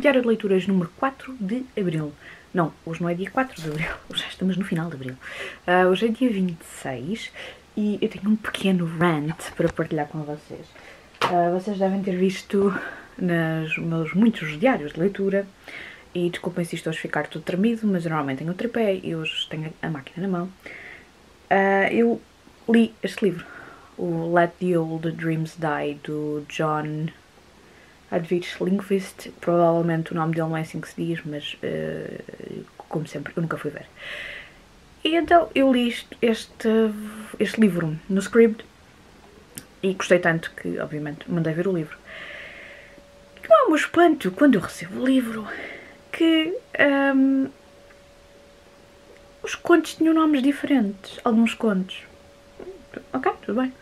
Diário de Leituras número 4 de Abril. Não, hoje não é dia 4 de Abril, já estamos no final de Abril. Uh, hoje é dia 26 e eu tenho um pequeno rant para partilhar com vocês. Uh, vocês devem ter visto nos meus muitos diários de leitura e desculpem se isto hoje ficar tudo tremido, mas normalmente tenho o tripé e hoje tenho a máquina na mão. Uh, eu li este livro, o Let the Old Dreams Die, do John Advich Lindqvist. Provavelmente o nome dele não é assim que se diz, mas uh, como sempre, eu nunca fui ver. E então eu li este, este, livro no script e gostei tanto que, obviamente, mandei ver o livro. Que não o meu espanto quando eu recebo o livro que um, os contos tinham nomes diferentes. Alguns contos. Ok, tudo bem.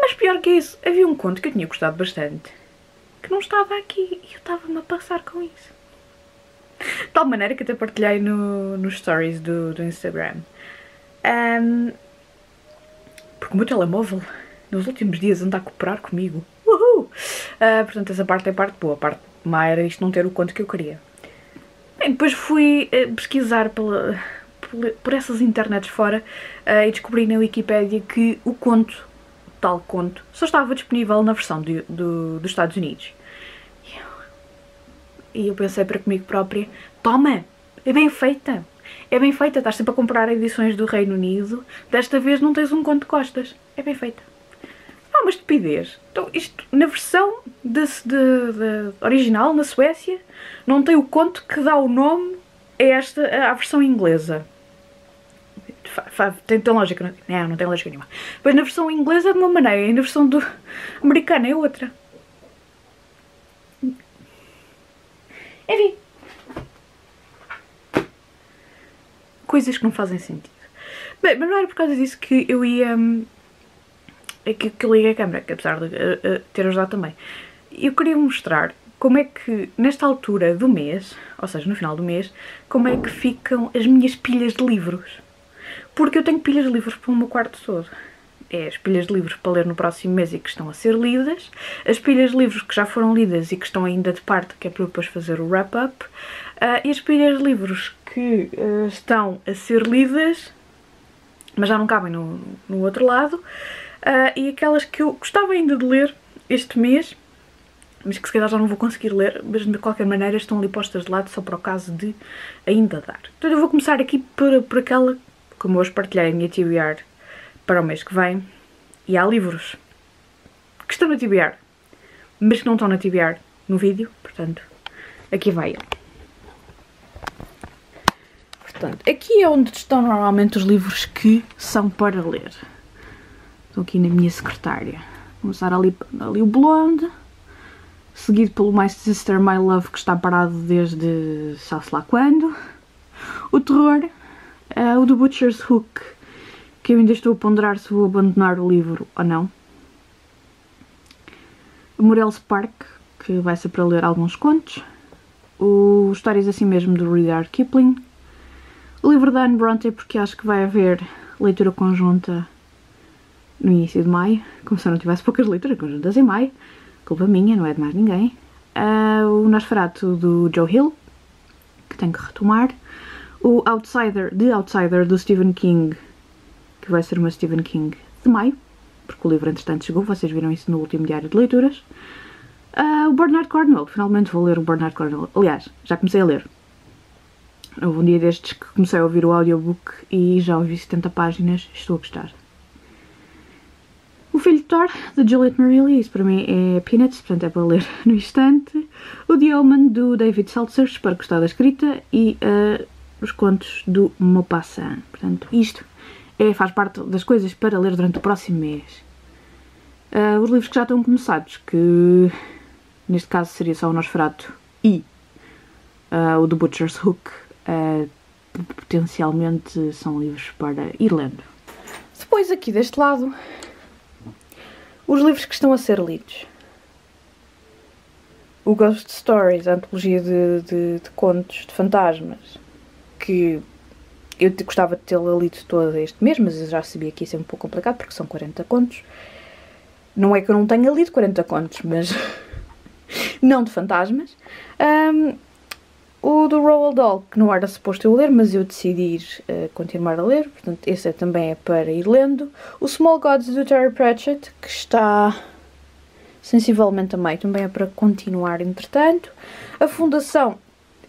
Mas pior que isso, havia um conto que eu tinha gostado bastante que não estava aqui e eu estava-me a passar com isso. De tal maneira que até partilhei no, nos stories do, do Instagram. Um, porque o meu telemóvel nos últimos dias anda a cooperar comigo. Uhul! Uh, portanto, essa parte é parte boa. A parte má era isto não ter o conto que eu queria. Bem, depois fui uh, pesquisar pela, por, por essas internets fora uh, e descobri na Wikipédia que o conto, tal conto, só estava disponível na versão do, do, dos Estados Unidos. E eu pensei para comigo própria: toma, é bem feita. É bem feita, estás sempre a comprar edições do Reino Unido, desta vez não tens um conto de costas. É bem feita. Ah, uma estupidez. Então, isto, na versão de, de, de, original, na Suécia, não tem o conto que dá o nome a esta, à versão inglesa. Tem, tem lógica? Não, não tem lógica nenhuma. Mas na versão inglesa é de uma maneira e na versão do americana é outra. Enfim. Coisas que não fazem sentido. Bem, mas não era por causa disso que eu ia. Hum, é que, que eu liguei a câmera, que apesar de uh, uh, ter ajudado também. Eu queria mostrar como é que, nesta altura do mês, ou seja, no final do mês, como é que ficam as minhas pilhas de livros. Porque eu tenho pilhas de livros para o meu quarto todo é as pilhas de livros para ler no próximo mês e que estão a ser lidas, as pilhas de livros que já foram lidas e que estão ainda de parte, que é para depois fazer o wrap-up, uh, e as pilhas de livros que uh, estão a ser lidas, mas já não cabem no, no outro lado, uh, e aquelas que eu gostava ainda de ler este mês, mas que se calhar já não vou conseguir ler, mas de qualquer maneira estão ali postas de lado só para o caso de ainda dar. Então eu vou começar aqui por, por aquela, como hoje partilhei a minha TBR para o mês que vem. E há livros que estão na TBR, mas que não estão na TBR no vídeo, portanto, aqui vai ele. Portanto, aqui é onde estão normalmente os livros que são para ler. Estou aqui na minha secretária. Começar ali, ali o Blonde, seguido pelo My Sister, My Love, que está parado desde sabe-se lá quando. O Terror, uh, o The Butcher's Hook, que eu ainda estou a ponderar se vou abandonar o livro ou não. O Morel Spark, que vai ser para ler alguns contos. O Histórias Assim Mesmo, do Rudyard Kipling. O livro da Anne Bronte, porque acho que vai haver leitura conjunta no início de maio. Como se eu não tivesse poucas leituras conjuntas em maio. Culpa minha, não é de mais ninguém. Uh, o Nosferatu, do Joe Hill, que tenho que retomar. O Outsider, The Outsider, do Stephen King, que vai ser uma Stephen King de maio, porque o livro entretanto chegou, vocês viram isso no último diário de leituras. Uh, o Bernard Cornwell, finalmente vou ler o Bernard Cornwell. Aliás, já comecei a ler. Houve um dia destes que comecei a ouvir o audiobook e já ouvi 70 páginas, estou a gostar. O Filho de Thor, de Juliet Marilli, isso para mim é Peanuts, portanto é para ler no instante. O The Omen, do David Seltzer, espero gostar da escrita. E uh, os contos do Maupassant. Portanto, isto é, faz parte das coisas para ler durante o próximo mês. Uh, os livros que já estão começados, que neste caso seria só o Nosferatu e uh, o The Butcher's Hook, uh, potencialmente são livros para ir lendo. Depois aqui deste lado, os livros que estão a ser lidos. O Ghost Stories, a antologia de, de, de contos de fantasmas, que eu gostava de tê-la lido toda este mês, mas eu já sabia que ia ser um pouco complicado porque são 40 contos. Não é que eu não tenha lido 40 contos, mas não de fantasmas. Um, o do Roald Dahl, que não era suposto eu ler, mas eu decidi uh, continuar a ler, portanto esse é, também é para ir lendo. O Small Gods do Terry Pratchett, que está sensivelmente a meio, também é para continuar entretanto. A Fundação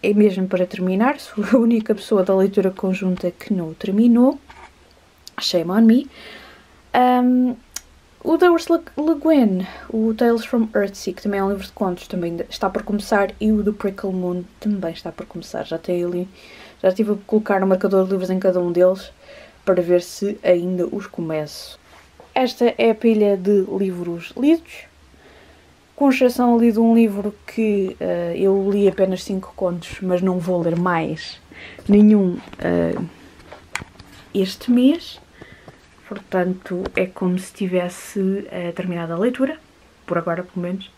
é mesmo para terminar, sou a única pessoa da leitura conjunta que não terminou. Shame on me. Um, o da Ursula Le Guin, o Tales from Earthsea, que também é um livro de contos, também está por começar, e o do Prickle Moon também está por começar. Já tenho ali, já estive a colocar um marcador de livros em cada um deles para ver se ainda os começo. Esta é a pilha de livros lidos, com exceção ali de um livro que uh, eu li apenas 5 contos, mas não vou ler mais nenhum uh, este mês portanto é como se tivesse uh, terminado a leitura, por agora pelo menos.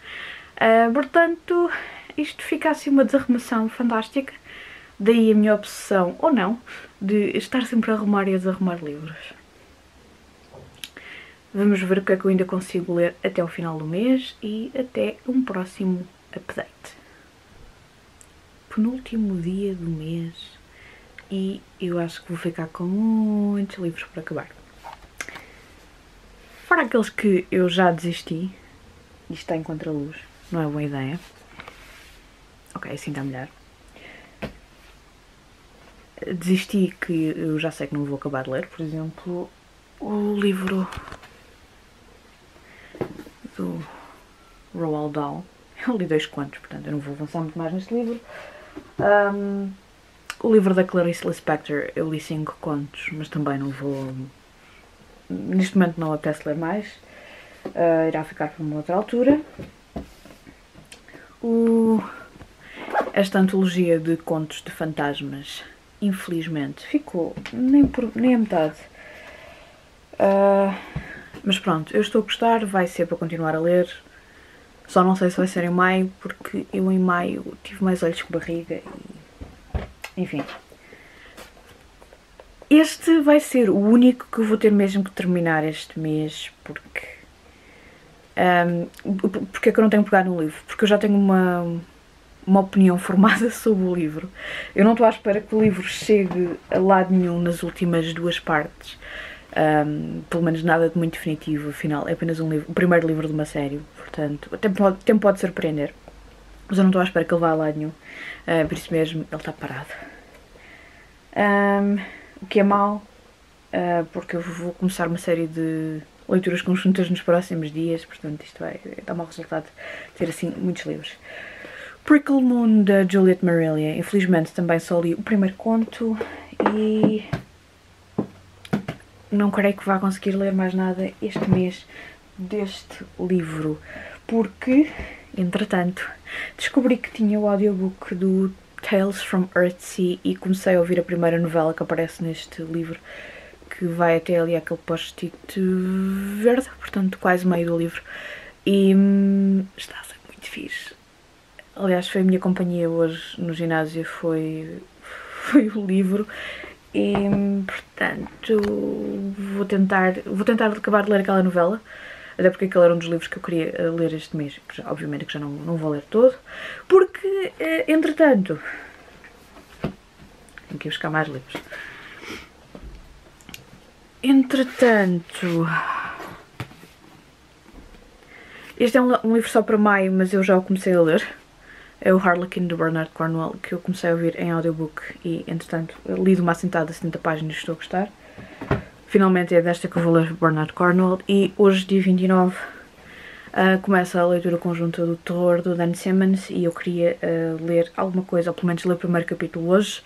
Portanto, isto fica assim uma desarrumação fantástica, daí a minha obsessão, ou não, de estar sempre a arrumar e a desarrumar livros. Vamos ver o que é que eu ainda consigo ler até o final do mês e até um próximo update. Penúltimo dia do mês e eu acho que vou ficar com muitos livros para acabar. Para aqueles que eu já desisti, isto está em contra-luz, não é boa ideia. Ok, assim está melhor. Desisti que eu já sei que não vou acabar de ler, por exemplo, o livro do Roald Dahl. Eu li dois contos, portanto eu não vou avançar muito mais neste livro. Um, o livro da Clarice Lispector eu li cinco contos, mas também não vou neste momento não apetece ler mais, uh, irá ficar para uma outra altura. O, esta antologia de contos de fantasmas, infelizmente, ficou nem, por, nem a metade. Uh, mas pronto, eu estou a gostar, vai ser para continuar a ler. Só não sei se vai ser em maio, porque eu em maio tive mais olhos que barriga e... Enfim, este vai ser o único que eu vou ter mesmo que terminar este mês, porque... Um, porque é que eu não tenho pegado no livro? Porque eu já tenho uma, uma opinião formada sobre o livro. Eu não estou à espera que o livro chegue a lado nenhum nas últimas duas partes. Um, pelo menos nada de muito definitivo, afinal é apenas um livro, o primeiro livro de uma série, portanto até pode, até pode surpreender. Mas eu não estou à espera que ele vá a lado nenhum, uh, por isso mesmo ele está parado. Um, o que é mau, uh, porque eu vou começar uma série de leituras conjuntas nos próximos dias, portanto isto vai dar mau resultado ter assim muitos livros. Prickle Moon da Juliet Marília, infelizmente também só li o primeiro conto e não creio que vá conseguir ler mais nada este mês deste livro, porque, entretanto, descobri que tinha o audiobook do Tales from Earthsea e comecei a ouvir a primeira novela que aparece neste livro que vai até ali aquele post-it verde, portanto quase meio do livro e hum, está a ser muito fixe. Aliás, foi a minha companhia hoje no ginásio, foi, foi o livro e portanto vou tentar, vou tentar acabar de ler aquela novela até porque aquele era um dos livros que eu queria eh, ler este mês, que já, obviamente que já não, não vou ler todo, porque, eh, entretanto, tenho que ir buscar mais livros. Entretanto, este é um, livro só para maio, mas eu já o comecei a ler. É o Harlequin do Bernard Cornwell, que eu comecei a ouvir em audiobook e, entretanto, li de uma assentada 70 páginas e estou a gostar. Finalmente é desta que eu vou ler Bernard Cornwell e hoje, dia 29, uh, começa a leitura conjunta do terror do Dan Simmons e eu queria uh, ler alguma coisa, ou pelo menos ler o primeiro capítulo hoje.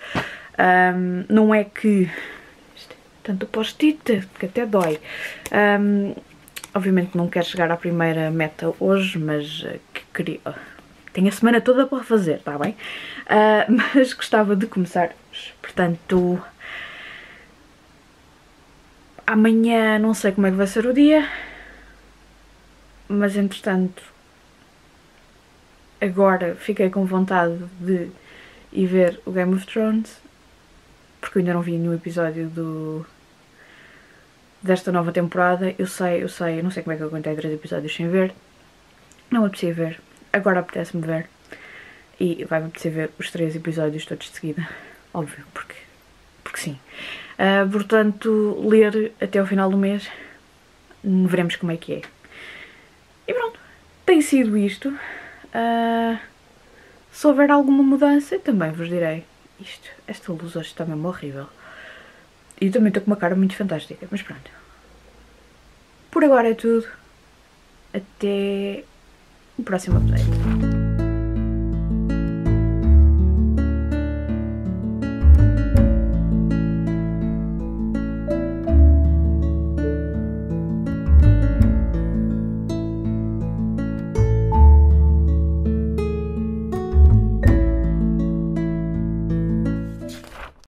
Um, não é que... Tanto post-it, que até dói. Um, obviamente não quero chegar à primeira meta hoje, mas uh, que queria... Tenho a semana toda para fazer, está bem? mas gostava de começar Portanto, Amanhã não sei como é que vai ser o dia, mas entretanto, agora fiquei com vontade de ir ver o Game of Thrones, porque eu ainda não vi nenhum episódio do desta nova temporada. Eu sei, eu sei, eu não sei como é que eu aguentei três episódios sem ver. Não é possível ver. Agora apetece-me ver. E vai-me apetecer ver os três episódios todos de seguida. Óbvio, porque, porque sim. Uh, portanto, ler até o final do mês, veremos como é que é. E pronto, tem sido isto. Uh, se houver alguma mudança, também vos direi. Isto, esta luz hoje está mesmo horrível. E também estou com uma cara muito fantástica, mas pronto. Por agora é tudo. Até o próximo update.